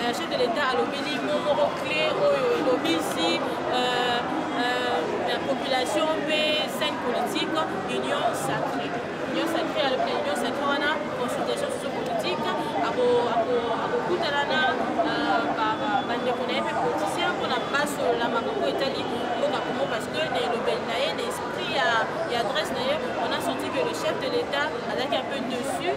Euh, chef de l'État alobeli mot moko clé oyo elobisi euh, euh, la population mpe scène politique union sacrée union sacrée alobi na union sacrée wana consultation socio politique akokutana na bandeko na ye mpe politicien mpo na basolola makambo etali mboka kongo parce que na elobeli na ye na esprit ya adresse na ye on a senti que le chef de l'État azalaki un peu dessus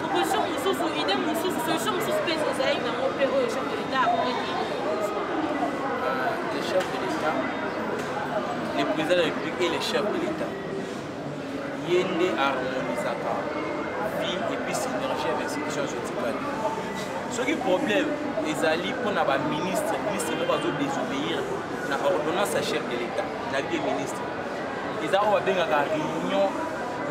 Proposition mosusu, idée mosusu, solution mosusu mpe ezalaki na yango mpe oyo chef de l'État akomaki le chef de l'État, le président de la République et le chef de l'État. ye nde harmonisaka vie epuis synergie ya bainstitution zotikali soki problème ezali mpona baministre ministre moko azodesobéir na ordonnance ya chef de l'état na vie ministre eza oyo babengaka réunion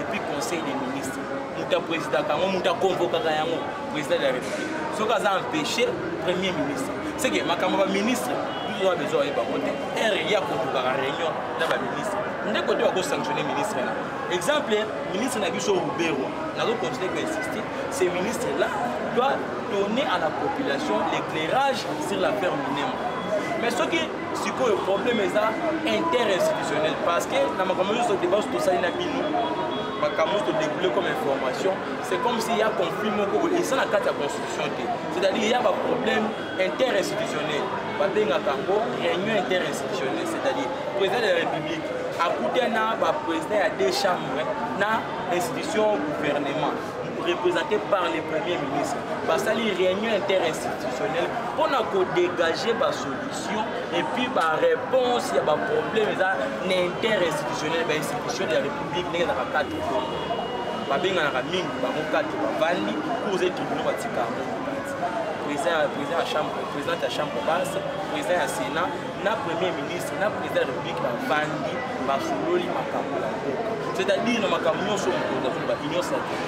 epuis conseil des ministres moto ya presidaka yango moto akonvokaka yango président de la république soki aza empêché premier ministre seke makambo ya baministre bizoa besoin ayeba yango te heure ya kotokaka réunion na baministre nde kote bakosanctionne ministre na exemple ministre na biso ruberwa nazocontinue koinsiste ce ministre là doit donner à la population l'éclairage sur l'affaire minema mais soki sikoyo problème eza interinstitutionnel parce que na makambo nyonso debanse tosali na bino makambo nyonso todecoule comme information c'est comme si ya conflit moko boye eza na kati ya constitution te c'est-à-dire ya baproblème interinstitutionnel babengaka yango réunion interinstitutionnel c'est-à-dire président de la république akuta na baprésident ya deux chambres na institution gouvernement représenté par le premier ministre basali réunion interinstitutionnelle mpo na kodégage basolution question et puis ba réponse ya ba problème eza na interinstitutionnel ba institution ya république ndenge ezalaka kati kongo babenganaka mingi bango kati bavandi cours et tribunaux batika yango président ya chambre présidente ya chambre basse président ya sénat na premier ministre na président ya république bavandi basololi makambo ya mboka c'est-à-dire na makambo nyonso mokonzi azoloba union sacrée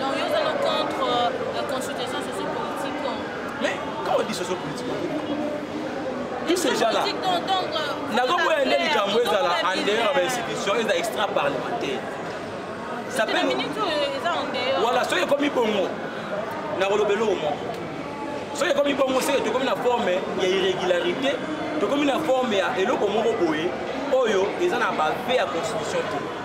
Donc, yo ozala contre la euh, consultation sociopolitique Mais quand on dit sociopolitique, tous ces gens-là, euh, nakoboya nde likambo ezala en dehors ya institution eza extra parlementaire voilà soki ekomi bongo nakoloba eloko moko soki ekomi bongo seke tokomi na forme ya irrégularité tokomi na forme ya eloko moko boye oyo eza na bape ya constitution te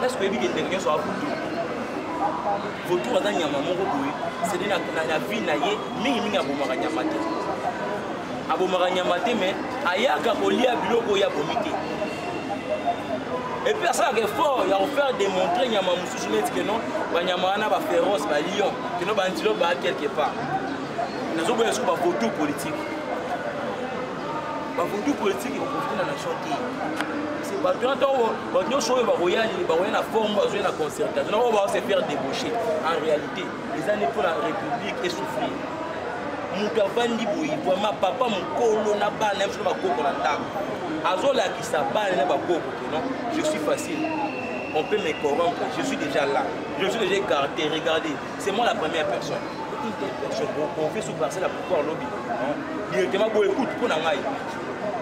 presque oyebi ke ndenge nyonso abutu votour aza nyama moko boye sede na vie na ye mingimingi abomaka nyama te abomaka nyama te mais ayaka kolia biloko oyo abomi te epuis asalaka effort ya kofaire démontrer nyama mosusu neti keno banyama wana baféroce balion keno bantilope baa quelque part nazoboya soko bavotu politike bavotu politike ekoprofite na nation te bato wana ntango bato nyonso oyo bakoya bakoya na forme bazoya na concertation na oyo baose faire débaucher en réalité eza nde mpo na république esouffrir moto avandi boye vraimen papa mokolo na bana biso na bakoko na ndako azolakisa bana na bakoko que non je suis facile on peut me corrompre je suis déjà là je suis déjà écarté regardez c'est moi la première personne une telle personne boconfie sur parcelle ya pouvoir lobi directement boécoute mpo na ngai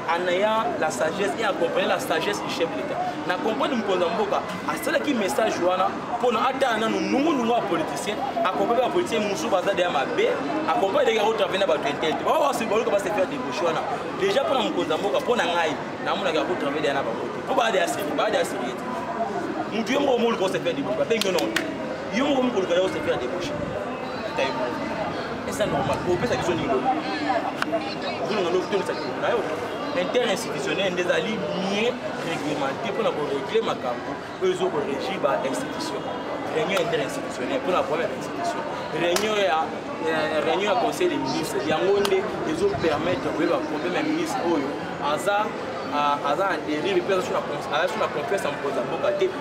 en ayant la sagesse et accompagner la sagesse du chef de l'état na comprendre mokonzi ya mboka asalaki message wana mpo na atala nanu nungunungu ya politicien accompagne bapoliticien mosusu baza deya mabe accompagne ndenge akotravena bato interte bawasi baluka base faire debouche wana déjà mpo na mokonzi ya mboka mpo na ngai namonaka akotravena deya na bango te mpo baa deya serie baa deya serie te motu ye moko omoluka ose faire debouche babengi yo nongo yo moko mokoluka yako servir ya debauche taye eza normal opesaki so nini lobi ozolonga lobi tolisa kilo na yo interinstitutionnel nde ezali mie réglementé mpona koregle makambo oyo ezokorégir ba institution réunion interinstitutionnel mpona problème ya institution réunion ya euh, réunion ya conseil des ministres yango nde ezopermettre koyeba problème ya ministre oyo aza aza na dérive mpe aza sur na confiance ya mokonzi ya mboka te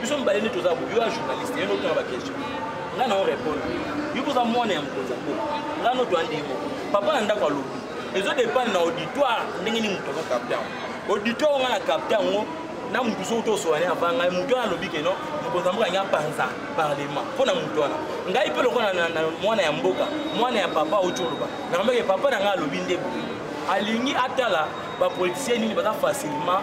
biso mibale nde toza boyo ya journaliste ye notanga baquestion ngai na yo répondre yo boza mwana ya mokonzi ya mboka ngai no toya ndenge moko papa na ndako alobi ezo dépendre na auditoire ndenge nini moto azokapte yango auditoire ngai na kapte yango na motu soki tosoane avant ngai motu wana alobi keno mokonzi ya mboka yange apanza parlement mpo na motu wana ngai mpe lokola na mwana ya mboka mwana ya papa auti oloba nakambeke papa na ngai alobi nde boye alingi atala bapolitisien nini baza facilement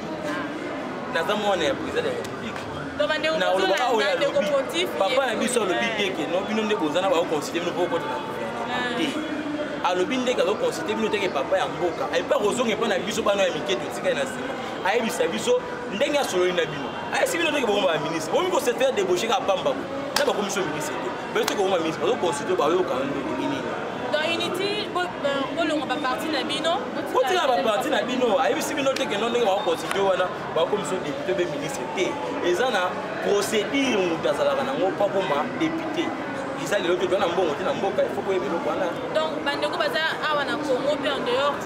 naza mwana ya président de la république papa na biso alobi te ke no bino nde boza na baoconsidé bino mpo okota na gouvernement te alobi ndenge azoconsidé bino teke papa ya mboka epa kozonga epa na biso bana ya mike totikali na nsima ayebisa biso ndenge asololi na bino ayesi bino teke bokomba baministre bomi kosetela debauche kaka pamba na bakomiso ministre te Bête comme ma mise, on consulte ba yo quand même nini. Dans Unity, bo bolongo ba parti na bino. Ko tika ba parti na bino, ayebi si bino te que non ndenge ba consulte wana, ba comme so député be ministre te. Eza na procédure mutu azalaka nango pa koma député. eza lelo te toza na mbongo te na mboka il faut koyeba eloko wana donc bandeko baza awa na congo mpe en dehors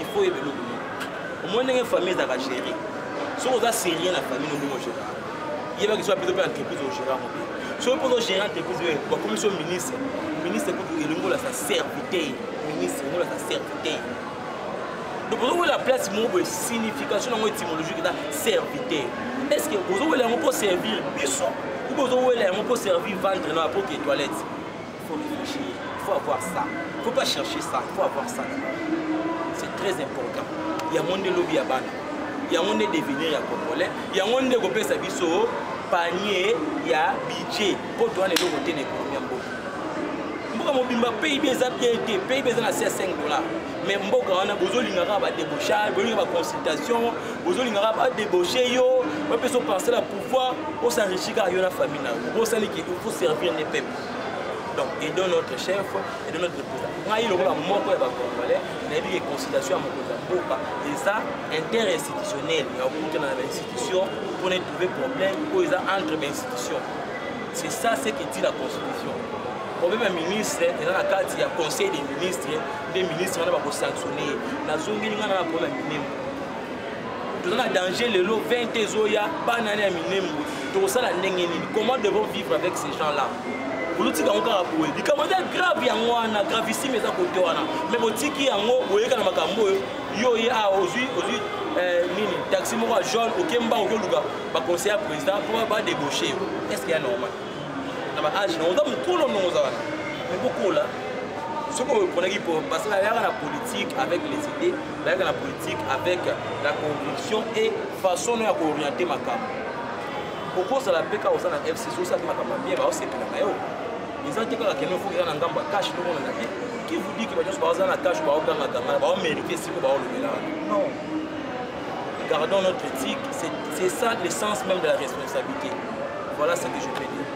il faut oyeba eloko moko omoni ndenge famille ezalaka gérer soki oza sérieux na famille nondimo gérer yebaki soki apezo mpe entreprise ogérer yango mpe soki mpoza ogérer entreprise oyo bakomisi yo ministre ministre kutu elingi olasa serviteur ministre elingi olasa serviteur donc ozowela place moko boye signification yango étymologique eza serviteur est ce que ozowela yango mpo servir biso ou ozowela yango mpo servir vendre na bapoke toilette faut réfléchir il faut avoir ça il faut pas chercher ça il faut avoir ça c'est très important yango nde lobi ya bana yango nde devenir ya congolais yango nde kopesa biso panier ya budget mpo towana eloko te na ekonomi ya mboka mboka mobimba pib eza bien te pib eza na se ya 5 dollar mais mboka wana bozolingaka badebauchage bolinga baconsultation bozolingaka badebauche yo bapesa oparcele ya pouvoir osenrichika yo na famille na yo bosaniki il faut servir ne peuple donc aidons notre chef aidons notre président ngai lokola moko ya bacongolais nayebi ke consultation ya mokonzi ya mboka eza interinstitutionnel ya kokutana na bainstitution mpona etrouve problème oyo eza entre bainstitution c'est ça ce que dit la constitution problème ya ministre eza na kati ya conseil des ministres nde ministre wana bakosanctionne ye nazongeli ngai na na problème ya minene toza na danger lelo 20 ezoya bana na ya minembo tokosala ndenge nini comment devons vivre avec ces gens là bolutika yango kaka boye likambo eza grave yango wana gravissime eza kote wana mai botiki yango boyeka na makambo oyo yo oye a ozwi ozwi eh, nini taxi moko ya jaune oke mbango oke oluka baconseil ya président mpo badebauche yo est ce que ya normal na baage nongo oza mokolo nongo oza wana mai bokola soki oponaki po basala yaka na politique avec les idées bayaka na politique avec la conviction et façon no ya kooriente makambo okozala mpe kaka oza na fcc osalaki makambo ya bien baosepela na yo eza te kaka kende ofuki eza na ngambo ya kashe tomonana te qui vous dit que ba nyonso baoza na kashe baogangaganga baomerite siko baolobela wana non gardons notre éthique c'est ça l'essence même de la responsabilité voilà ce que je peux dire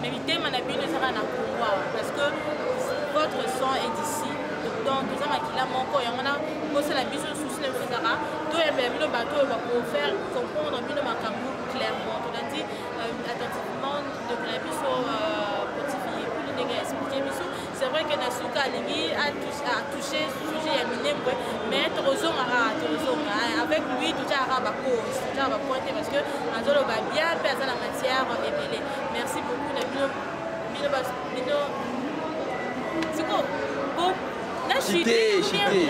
Mais mitema na bino ezaka na Congo parce que votre sang est d'ici. Donc toza makila moko yango na kosala biso souci na biso ezaka toyembela bino bato oyo bakofaire comprendre bino makambo clairement tolandi euh, attentivement ndeko na biso euh, potifiye kuli ndenge ya explike biso c'est vrai que na suka alingi atouche sujet ya minembwe mais tokozongaka tokozonga avec lui totyaka bacause totyaka bapointe parce que azoloba bien mpe aza na matière ebele Merci beaucoup na bino bino ba bino siko bo na chute chute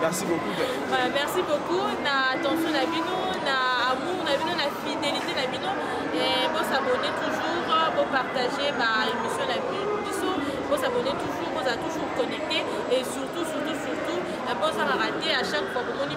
merci beaucoup voilà, merci beaucoup na attention na bino na amour na bino na fidélité na bino et bo s'abonner toujours bo partager ba émission na biso bo s'abonner toujours bo za toujours connecté et surtout surtout surtout bo za rater à chaque fois bomoni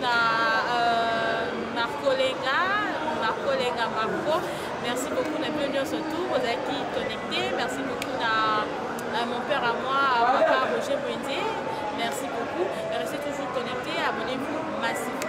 Na euh, Marco Lenga, Marco Lenga Marco, merci beaucoup na bino nyonso tout bozalaki connecté, merci beaucoup na euh, mon père à moi, papa Roger Mwende, merci beaucoup, restez toujours connecté, abonnez-vous massivement.